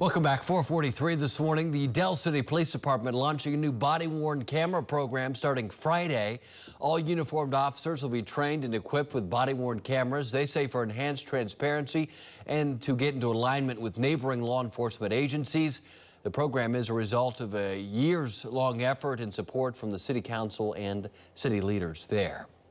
Welcome back. 443 this morning. The Del City Police Department launching a new body-worn camera program starting Friday. All uniformed officers will be trained and equipped with body-worn cameras. They say for enhanced transparency and to get into alignment with neighboring law enforcement agencies. The program is a result of a years-long effort and support from the City Council and city leaders there.